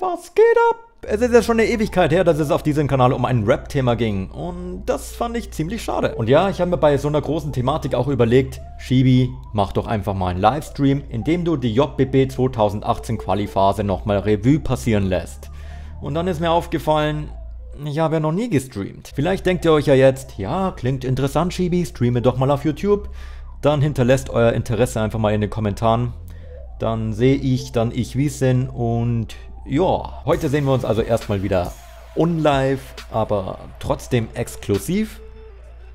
was geht ab? Es ist ja schon eine Ewigkeit her, dass es auf diesem Kanal um ein Rap-Thema ging. Und das fand ich ziemlich schade. Und ja, ich habe mir bei so einer großen Thematik auch überlegt, Shibi, mach doch einfach mal einen Livestream, in dem du die JBB 2018 Quali-Phase nochmal Revue passieren lässt. Und dann ist mir aufgefallen, ich habe ja noch nie gestreamt. Vielleicht denkt ihr euch ja jetzt, ja, klingt interessant, Shibi, streame doch mal auf YouTube. Dann hinterlässt euer Interesse einfach mal in den Kommentaren. Dann sehe ich, dann ich wissen und ja, heute sehen wir uns also erstmal wieder unlive, aber trotzdem exklusiv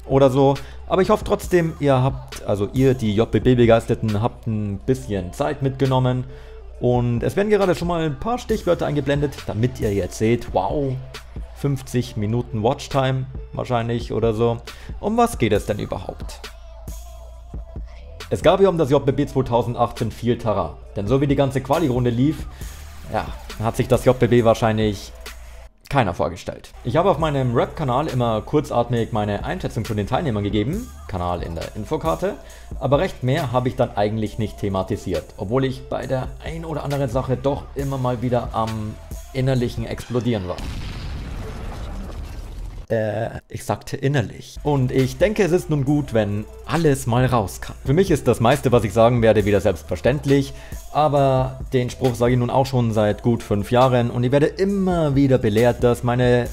oder so. Aber ich hoffe trotzdem, ihr habt, also ihr, die JBB-Begeisterten, habt ein bisschen Zeit mitgenommen. Und es werden gerade schon mal ein paar Stichwörter eingeblendet, damit ihr jetzt seht, wow, 50 Minuten Watchtime wahrscheinlich oder so. Um was geht es denn überhaupt? Es gab ja um das JBB 2018 viel Terrain, denn so wie die ganze Quali-Runde lief, ja, hat sich das JBB wahrscheinlich keiner vorgestellt. Ich habe auf meinem Rap-Kanal immer kurzatmig meine Einschätzung zu den Teilnehmern gegeben, Kanal in der Infokarte, aber recht mehr habe ich dann eigentlich nicht thematisiert, obwohl ich bei der ein oder anderen Sache doch immer mal wieder am innerlichen Explodieren war. Äh, ich sagte innerlich. Und ich denke, es ist nun gut, wenn alles mal raus kann. Für mich ist das meiste, was ich sagen werde, wieder selbstverständlich, aber den Spruch sage ich nun auch schon seit gut fünf Jahren und ich werde immer wieder belehrt, dass meine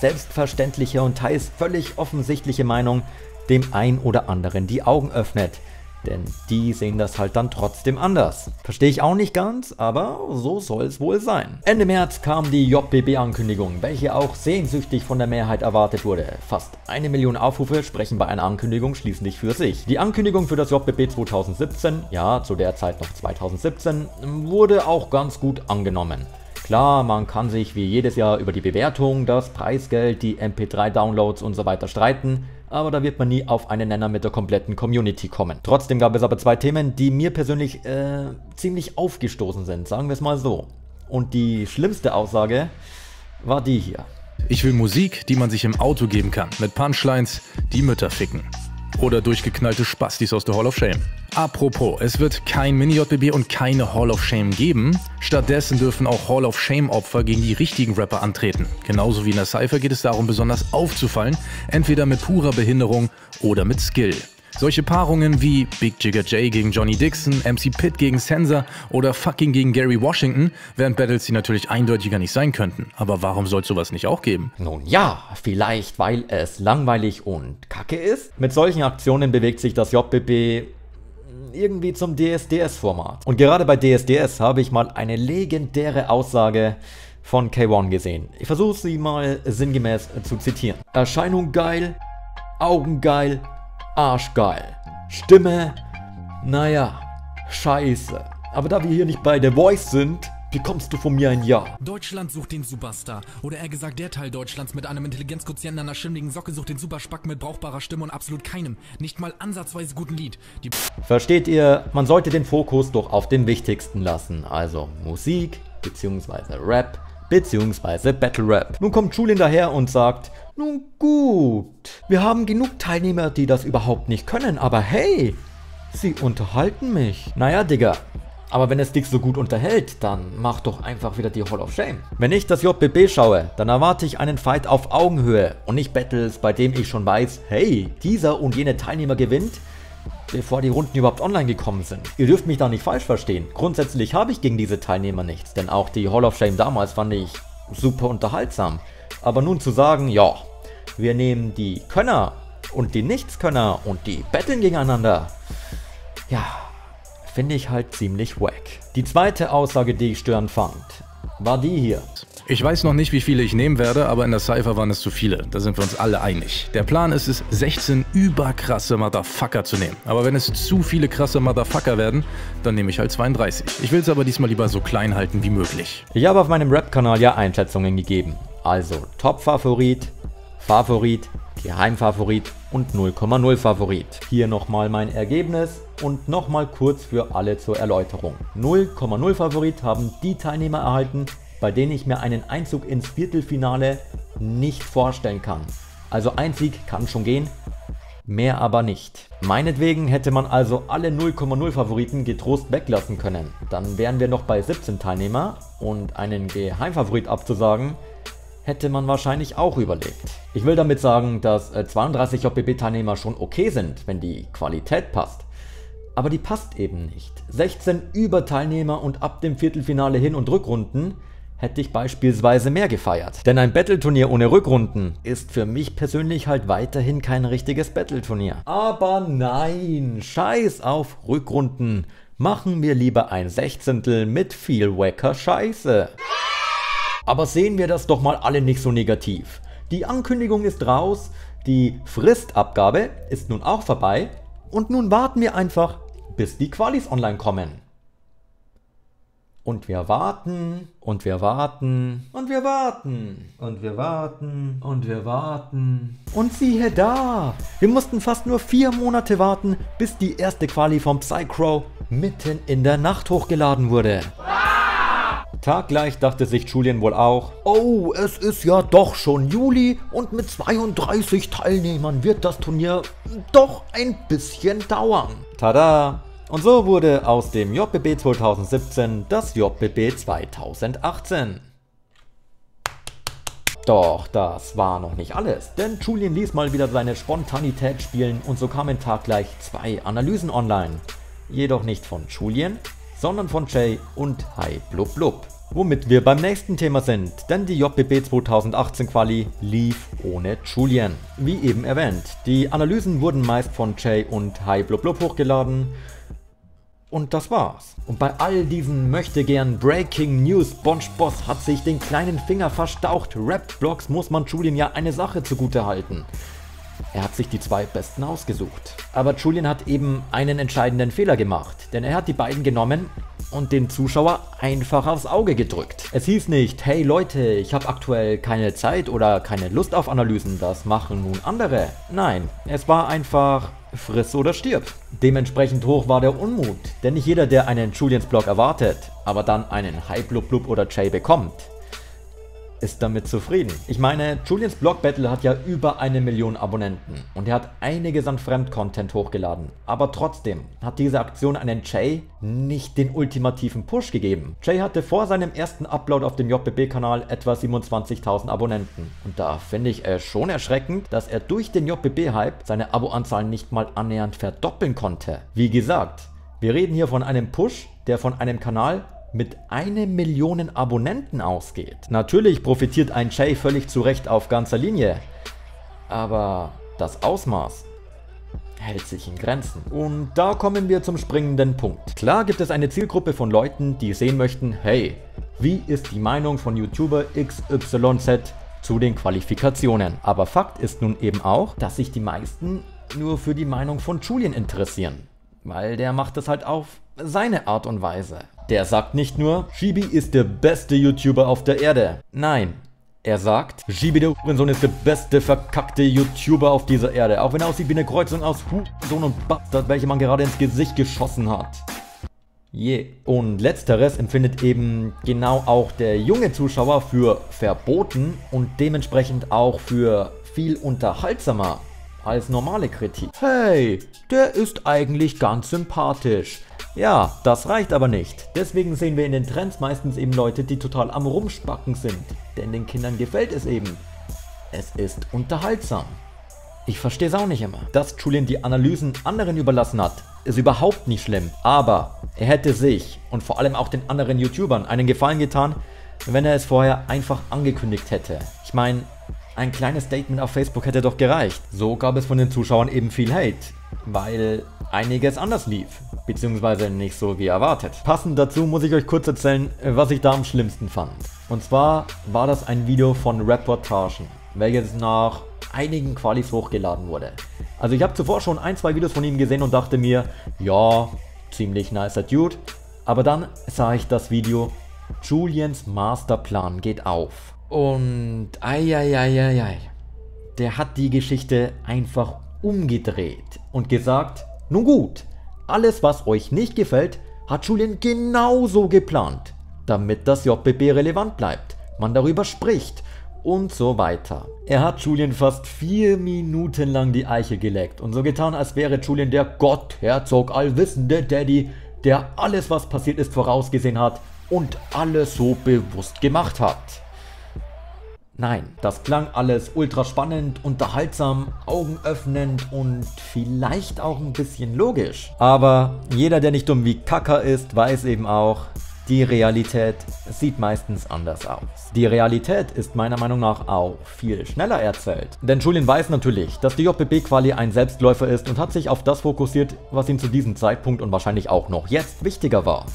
selbstverständliche und teils völlig offensichtliche Meinung dem ein oder anderen die Augen öffnet. Denn die sehen das halt dann trotzdem anders. Verstehe ich auch nicht ganz, aber so soll es wohl sein. Ende März kam die JBB-Ankündigung, welche auch sehnsüchtig von der Mehrheit erwartet wurde. Fast eine Million Aufrufe sprechen bei einer Ankündigung schließlich für sich. Die Ankündigung für das JBB 2017, ja zu der Zeit noch 2017, wurde auch ganz gut angenommen. Klar, man kann sich wie jedes Jahr über die Bewertung, das Preisgeld, die MP3-Downloads und so weiter streiten, aber da wird man nie auf einen Nenner mit der kompletten Community kommen. Trotzdem gab es aber zwei Themen, die mir persönlich äh, ziemlich aufgestoßen sind, sagen wir es mal so. Und die schlimmste Aussage war die hier. Ich will Musik, die man sich im Auto geben kann, mit Punchlines, die Mütter ficken. Oder durchgeknallte Spastis aus der Hall of Shame. Apropos, es wird kein Mini-JBB und keine Hall of Shame geben. Stattdessen dürfen auch Hall of Shame-Opfer gegen die richtigen Rapper antreten. Genauso wie in der Cypher geht es darum, besonders aufzufallen, entweder mit purer Behinderung oder mit Skill. Solche Paarungen wie Big Jigger J gegen Johnny Dixon, MC Pitt gegen Sensor oder Fucking gegen Gary Washington wären Battles, die natürlich eindeutiger nicht sein könnten. Aber warum soll es sowas nicht auch geben? Nun ja, vielleicht weil es langweilig und kacke ist. Mit solchen Aktionen bewegt sich das JBB irgendwie zum DSDS-Format. Und gerade bei DSDS habe ich mal eine legendäre Aussage von K1 gesehen. Ich versuche sie mal sinngemäß zu zitieren. Erscheinung geil, Augen geil, Arsch geil. Stimme, naja, scheiße. Aber da wir hier nicht bei The Voice sind, bekommst du von mir ein Ja. Deutschland sucht den Superstar. Oder eher gesagt, der Teil Deutschlands mit einem Intelligenzquotienten einer schimmligen Socke sucht den Superspack mit brauchbarer Stimme und absolut keinem, nicht mal ansatzweise guten Lied. Die Versteht ihr, man sollte den Fokus doch auf den Wichtigsten lassen. Also Musik, beziehungsweise Rap, beziehungsweise Battle Rap. Nun kommt Julin daher und sagt, nun gut, wir haben genug Teilnehmer, die das überhaupt nicht können, aber hey, sie unterhalten mich. Naja, Digga, aber wenn es dich so gut unterhält, dann mach doch einfach wieder die Hall of Shame. Wenn ich das JBB schaue, dann erwarte ich einen Fight auf Augenhöhe und nicht Battles, bei dem ich schon weiß, hey, dieser und jene Teilnehmer gewinnt, bevor die Runden überhaupt online gekommen sind. Ihr dürft mich da nicht falsch verstehen. Grundsätzlich habe ich gegen diese Teilnehmer nichts, denn auch die Hall of Shame damals fand ich super unterhaltsam. Aber nun zu sagen, ja, wir nehmen die Könner und die Nichtskönner und die betteln gegeneinander, ja, finde ich halt ziemlich wack. Die zweite Aussage, die ich störend fand, war die hier. Ich weiß noch nicht, wie viele ich nehmen werde, aber in der Cypher waren es zu viele. Da sind wir uns alle einig. Der Plan ist es, 16 überkrasse Motherfucker zu nehmen. Aber wenn es zu viele krasse Motherfucker werden, dann nehme ich halt 32. Ich will es aber diesmal lieber so klein halten wie möglich. Ich habe auf meinem Rap-Kanal ja Einschätzungen gegeben. Also Top-Favorit, Favorit, Geheimfavorit und 0,0 Favorit. Hier nochmal mein Ergebnis und nochmal kurz für alle zur Erläuterung. 0,0 Favorit haben die Teilnehmer erhalten, bei denen ich mir einen Einzug ins Viertelfinale nicht vorstellen kann. Also ein Sieg kann schon gehen, mehr aber nicht. Meinetwegen hätte man also alle 0,0 Favoriten getrost weglassen können. Dann wären wir noch bei 17 Teilnehmer und einen Geheimfavorit abzusagen, hätte man wahrscheinlich auch überlegt. Ich will damit sagen, dass 32 äh, JBB-Teilnehmer schon okay sind, wenn die Qualität passt. Aber die passt eben nicht. 16 Überteilnehmer und ab dem Viertelfinale Hin- und Rückrunden hätte ich beispielsweise mehr gefeiert. Denn ein Battle-Turnier ohne Rückrunden ist für mich persönlich halt weiterhin kein richtiges Battle-Turnier. Aber nein, scheiß auf Rückrunden. Machen wir lieber ein Sechzehntel mit viel wacker Scheiße. Aber sehen wir das doch mal alle nicht so negativ. Die Ankündigung ist raus, die Fristabgabe ist nun auch vorbei und nun warten wir einfach, bis die Qualis online kommen. Und wir warten und wir warten und wir warten und wir warten und wir warten. Und siehe da, wir mussten fast nur vier Monate warten, bis die erste Quali vom Psycrow mitten in der Nacht hochgeladen wurde. Taggleich dachte sich Julian wohl auch, oh, es ist ja doch schon Juli und mit 32 Teilnehmern wird das Turnier doch ein bisschen dauern. Tada! Und so wurde aus dem JBB 2017 das JBB 2018. Doch das war noch nicht alles, denn Julian ließ mal wieder seine Spontanität spielen und so kamen taggleich zwei Analysen online. Jedoch nicht von Julian, sondern von Jay und Hi Blub Blub. Womit wir beim nächsten Thema sind, denn die JBB 2018 Quali lief ohne Julian. Wie eben erwähnt, die Analysen wurden meist von Jay und Hi Blub Blub hochgeladen und das war's. Und bei all diesen möchte gern Breaking News Bonchboss hat sich den kleinen Finger verstaucht. Rap-Blogs muss man Julian ja eine Sache zugute halten. Er hat sich die zwei besten ausgesucht. Aber Julian hat eben einen entscheidenden Fehler gemacht, denn er hat die beiden genommen und den Zuschauer einfach aufs Auge gedrückt. Es hieß nicht, hey Leute, ich habe aktuell keine Zeit oder keine Lust auf Analysen, das machen nun andere. Nein, es war einfach, friss oder stirb. Dementsprechend hoch war der Unmut, denn nicht jeder, der einen Julians Blog erwartet, aber dann einen Hype Blub Blub oder Jay bekommt, ist damit zufrieden. Ich meine, Julians Blog Battle hat ja über eine Million Abonnenten und er hat einiges an Fremdcontent hochgeladen. Aber trotzdem hat diese Aktion einen Jay nicht den ultimativen Push gegeben. Jay hatte vor seinem ersten Upload auf dem JBB-Kanal etwa 27.000 Abonnenten. Und da finde ich es schon erschreckend, dass er durch den JBB-Hype seine Aboanzahl nicht mal annähernd verdoppeln konnte. Wie gesagt, wir reden hier von einem Push, der von einem Kanal mit eine Million Abonnenten ausgeht. Natürlich profitiert ein Jay völlig zu Recht auf ganzer Linie, aber das Ausmaß hält sich in Grenzen. Und da kommen wir zum springenden Punkt. Klar gibt es eine Zielgruppe von Leuten, die sehen möchten, hey, wie ist die Meinung von YouTuber XYZ zu den Qualifikationen? Aber Fakt ist nun eben auch, dass sich die meisten nur für die Meinung von Julian interessieren. Weil der macht es halt auf seine Art und Weise. Der sagt nicht nur, Shibi ist der beste YouTuber auf der Erde. Nein, er sagt, Shibi der Hurensohn ist der beste verkackte YouTuber auf dieser Erde. Auch wenn er aussieht wie eine Kreuzung aus Hurensohn und Bastard, welche man gerade ins Gesicht geschossen hat. Yeah. Und letzteres empfindet eben genau auch der junge Zuschauer für verboten und dementsprechend auch für viel unterhaltsamer als normale Kritik. Hey, der ist eigentlich ganz sympathisch. Ja, das reicht aber nicht. Deswegen sehen wir in den Trends meistens eben Leute, die total am Rumspacken sind. Denn den Kindern gefällt es eben. Es ist unterhaltsam. Ich verstehe es auch nicht immer. Dass Julian die Analysen anderen überlassen hat, ist überhaupt nicht schlimm. Aber er hätte sich und vor allem auch den anderen YouTubern einen Gefallen getan, wenn er es vorher einfach angekündigt hätte. Ich meine, ein kleines Statement auf Facebook hätte doch gereicht. So gab es von den Zuschauern eben viel Hate, weil einiges anders lief, beziehungsweise nicht so wie erwartet. Passend dazu muss ich euch kurz erzählen, was ich da am schlimmsten fand. Und zwar war das ein Video von Reportagen, welches nach einigen Qualis hochgeladen wurde. Also ich habe zuvor schon ein, zwei Videos von ihm gesehen und dachte mir, ja, ziemlich nicer Dude. Aber dann sah ich das Video, Julians Masterplan geht auf. Und ei, der hat die Geschichte einfach umgedreht und gesagt, nun gut, alles was euch nicht gefällt, hat Julian genauso geplant, damit das JBB relevant bleibt, man darüber spricht und so weiter. Er hat Julian fast vier Minuten lang die Eiche geleckt und so getan, als wäre Julian der Gott, Herzog, allwissende Daddy, der alles, was passiert ist, vorausgesehen hat und alles so bewusst gemacht hat. Nein, das klang alles ultra spannend, unterhaltsam, augenöffnend und vielleicht auch ein bisschen logisch. Aber jeder, der nicht dumm wie Kacker ist, weiß eben auch, die Realität sieht meistens anders aus. Die Realität ist meiner Meinung nach auch viel schneller erzählt. Denn Julian weiß natürlich, dass die JBB-Quali ein Selbstläufer ist und hat sich auf das fokussiert, was ihm zu diesem Zeitpunkt und wahrscheinlich auch noch jetzt wichtiger war.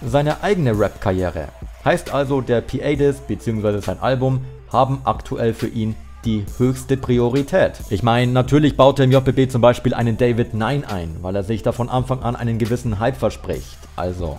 Seine eigene Rap-Karriere. Heißt also, der P-Adis bzw. sein Album haben aktuell für ihn die höchste Priorität. Ich meine, natürlich baut er im JBB zum Beispiel einen David 9 ein, weil er sich da von Anfang an einen gewissen Hype verspricht. Also,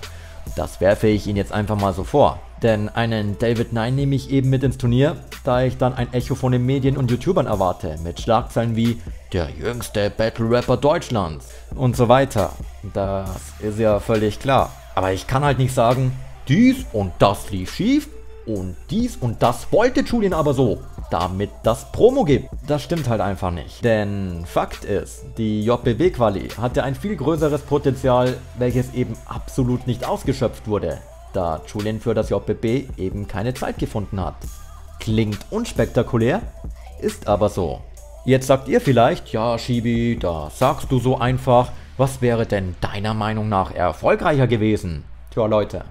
das werfe ich ihn jetzt einfach mal so vor. Denn einen David 9 nehme ich eben mit ins Turnier, da ich dann ein Echo von den Medien und YouTubern erwarte, mit Schlagzeilen wie der jüngste Battle Rapper Deutschlands und so weiter. Das ist ja völlig klar. Aber ich kann halt nicht sagen, dies und das lief schief und dies und das wollte Julian aber so, damit das Promo gibt. Das stimmt halt einfach nicht. Denn Fakt ist, die JBB-Quali hatte ein viel größeres Potenzial, welches eben absolut nicht ausgeschöpft wurde, da Julian für das JBB eben keine Zeit gefunden hat. Klingt unspektakulär, ist aber so. Jetzt sagt ihr vielleicht, ja Shibi, da sagst du so einfach, was wäre denn deiner Meinung nach erfolgreicher gewesen? Tja Leute,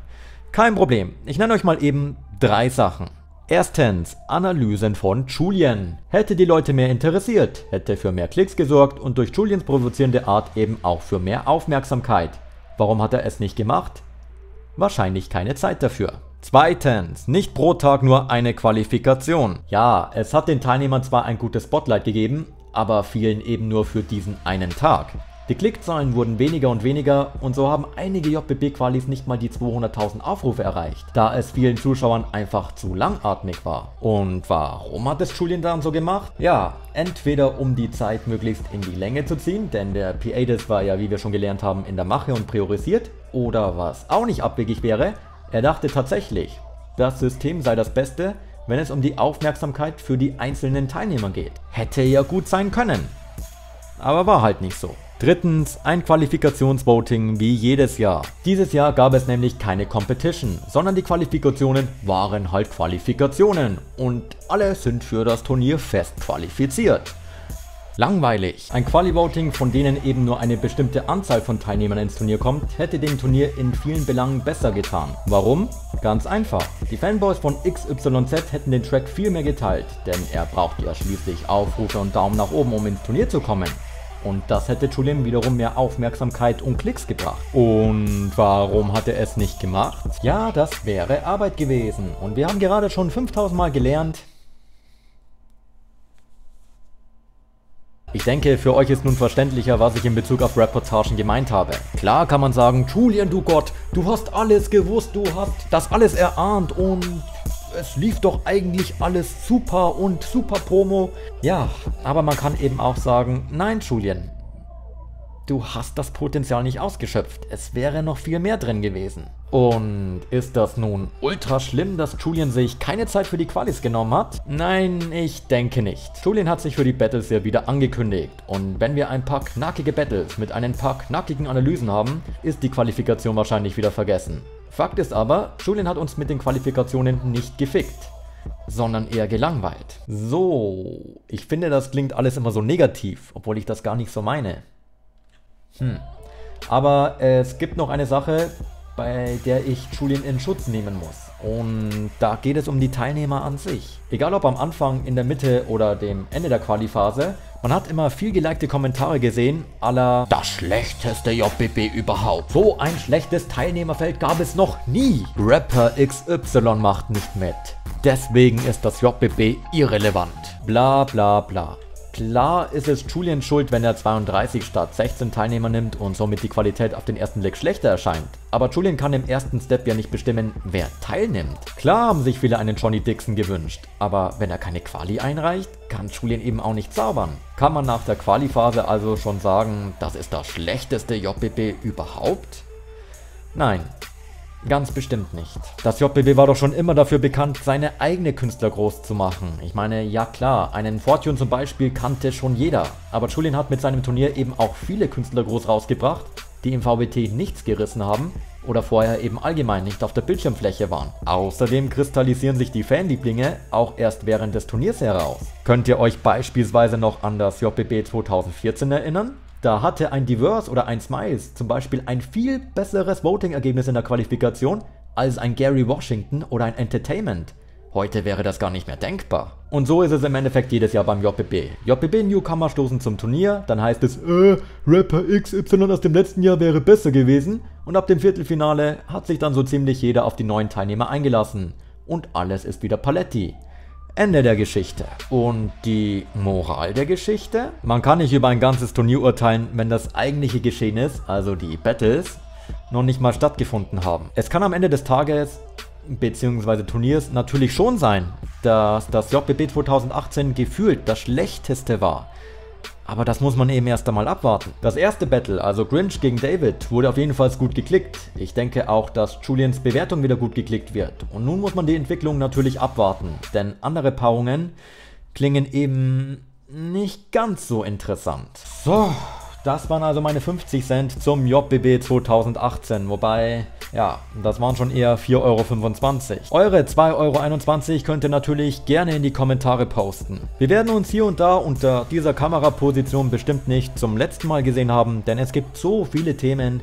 kein Problem, ich nenne euch mal eben Drei Sachen. Erstens, Analysen von Julian. Hätte die Leute mehr interessiert, hätte für mehr Klicks gesorgt und durch Julians provozierende Art eben auch für mehr Aufmerksamkeit. Warum hat er es nicht gemacht? Wahrscheinlich keine Zeit dafür. Zweitens, nicht pro Tag nur eine Qualifikation. Ja, es hat den Teilnehmern zwar ein gutes Spotlight gegeben, aber vielen eben nur für diesen einen Tag. Die Klickzahlen wurden weniger und weniger und so haben einige JBB-Qualis nicht mal die 200.000 Aufrufe erreicht, da es vielen Zuschauern einfach zu langatmig war. Und warum hat es Julian dann so gemacht? Ja, entweder um die Zeit möglichst in die Länge zu ziehen, denn der P-Adis war ja, wie wir schon gelernt haben, in der Mache und priorisiert, oder was auch nicht abwegig wäre, er dachte tatsächlich, das System sei das Beste, wenn es um die Aufmerksamkeit für die einzelnen Teilnehmer geht. Hätte ja gut sein können. Aber war halt nicht so. Drittens, ein Qualifikationsvoting wie jedes Jahr. Dieses Jahr gab es nämlich keine Competition, sondern die Qualifikationen waren halt Qualifikationen und alle sind für das Turnier fest qualifiziert. Langweilig. Ein Quali-Voting, von denen eben nur eine bestimmte Anzahl von Teilnehmern ins Turnier kommt, hätte dem Turnier in vielen Belangen besser getan. Warum? Ganz einfach. Die Fanboys von XYZ hätten den Track viel mehr geteilt, denn er braucht ja schließlich Aufrufe und Daumen nach oben, um ins Turnier zu kommen. Und das hätte Julian wiederum mehr Aufmerksamkeit und Klicks gebracht. Und warum hat er es nicht gemacht? Ja, das wäre Arbeit gewesen. Und wir haben gerade schon 5000 Mal gelernt, Ich denke, für euch ist nun verständlicher, was ich in Bezug auf Reportagen gemeint habe. Klar kann man sagen, Julian, du Gott, du hast alles gewusst, du hast das alles erahnt und es lief doch eigentlich alles super und super Promo. Ja, aber man kann eben auch sagen, nein Julian, du hast das Potenzial nicht ausgeschöpft. Es wäre noch viel mehr drin gewesen. Und ist das nun ultra schlimm, dass Julian sich keine Zeit für die Qualis genommen hat? Nein, ich denke nicht. Julian hat sich für die Battles ja wieder angekündigt. Und wenn wir ein paar knackige Battles mit ein paar knackigen Analysen haben, ist die Qualifikation wahrscheinlich wieder vergessen. Fakt ist aber, Julian hat uns mit den Qualifikationen nicht gefickt sondern eher gelangweilt. So, ich finde, das klingt alles immer so negativ, obwohl ich das gar nicht so meine. Hm. Aber es gibt noch eine Sache, bei der ich Julian in Schutz nehmen muss. Und da geht es um die Teilnehmer an sich. Egal ob am Anfang, in der Mitte oder dem Ende der Quali-Phase, man hat immer viel gelikte Kommentare gesehen, aller das schlechteste JBB überhaupt. So ein schlechtes Teilnehmerfeld gab es noch nie. Rapper XY macht nicht mit. Deswegen ist das JBB irrelevant. Bla bla bla. Klar ist es Julian schuld, wenn er 32 statt 16 Teilnehmer nimmt und somit die Qualität auf den ersten Blick schlechter erscheint. Aber Julian kann im ersten Step ja nicht bestimmen, wer teilnimmt. Klar haben sich viele einen Johnny Dixon gewünscht, aber wenn er keine Quali einreicht, kann Julian eben auch nicht zaubern. Kann man nach der Quali-Phase also schon sagen, das ist das schlechteste JBB überhaupt? Nein, Ganz bestimmt nicht. Das JBB war doch schon immer dafür bekannt, seine eigene Künstler groß zu machen. Ich meine, ja klar, einen Fortune zum Beispiel kannte schon jeder. Aber Julian hat mit seinem Turnier eben auch viele Künstler groß rausgebracht, die im VBT nichts gerissen haben oder vorher eben allgemein nicht auf der Bildschirmfläche waren. Außerdem kristallisieren sich die Fanlieblinge auch erst während des Turniers heraus. Könnt ihr euch beispielsweise noch an das JBB 2014 erinnern? Da hatte ein Diverse oder ein Smiles zum Beispiel ein viel besseres Voting-Ergebnis in der Qualifikation als ein Gary Washington oder ein Entertainment. Heute wäre das gar nicht mehr denkbar. Und so ist es im Endeffekt jedes Jahr beim JBB. JBB-Newcomer stoßen zum Turnier, dann heißt es, äh, Rapper XY aus dem letzten Jahr wäre besser gewesen. Und ab dem Viertelfinale hat sich dann so ziemlich jeder auf die neuen Teilnehmer eingelassen. Und alles ist wieder Paletti. Ende der Geschichte. Und die Moral der Geschichte? Man kann nicht über ein ganzes Turnier urteilen, wenn das eigentliche Geschehen ist, also die Battles, noch nicht mal stattgefunden haben. Es kann am Ende des Tages bzw. Turniers natürlich schon sein, dass das JBB 2018 gefühlt das schlechteste war. Aber das muss man eben erst einmal abwarten. Das erste Battle, also Grinch gegen David, wurde auf jeden Fall gut geklickt. Ich denke auch, dass Julians Bewertung wieder gut geklickt wird. Und nun muss man die Entwicklung natürlich abwarten, denn andere Paarungen klingen eben nicht ganz so interessant. So, das waren also meine 50 Cent zum JBB 2018, wobei, ja, das waren schon eher 4,25 Euro. Eure 2,21 Euro könnt ihr natürlich gerne in die Kommentare posten. Wir werden uns hier und da unter dieser Kameraposition bestimmt nicht zum letzten Mal gesehen haben, denn es gibt so viele Themen,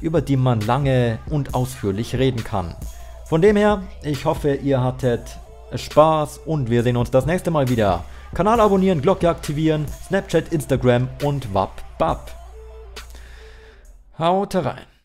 über die man lange und ausführlich reden kann. Von dem her, ich hoffe, ihr hattet Spaß und wir sehen uns das nächste Mal wieder. Kanal abonnieren, Glocke aktivieren, Snapchat, Instagram und WAP Bab. Haut rein.